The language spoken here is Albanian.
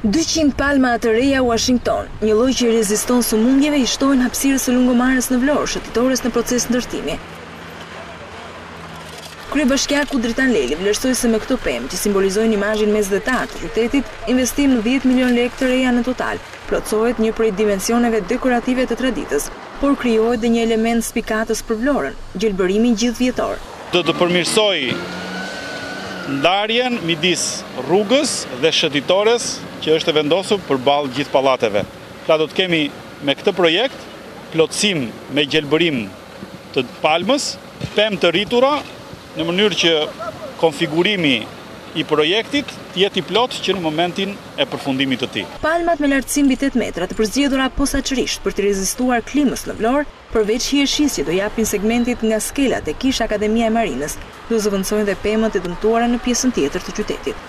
Dyqind palma të reja Uashington, një lloj që i reziston sëmundjeve i shtohen hapësirës së Lungomarës në Vlorë, shëtitores në proces ndërtimi. Kryebashkiaku Dritan Leli vlerësoi se me këto pemë, që simbolizojnë imazhin mesdhetar të qytetit, investim dhjetë milionë lekë të reja në total, plotësohet një prej dimensioneve dekorative të traditës, Por krijohet dhe një element spikatës për Vlorën, gjelbërimi gjithëvjetor. Do të përmirësojë ndarjen midis rrugës dhe shëtitores që është e vendosur përballë gjithë pallateve. Pra do të kemi me këtë projekt plotësim me gjelbërim të palmës, pemë të rritura, në mënyrë që konfigurimi i projektit të jetë i plotë që në momentin e përfundimit të tij. Palmat me lartësi mbi tetë metra të përzgjedhura posaçërisht për t'i rezistuar klimës në Vlorë, përveç hijeshisë që do japin segmentit nga skela tek ish-Akademia e Marinës, do zëvendësojnë dhe pemët e dëmtuara në pjesën tjetër të qytetit.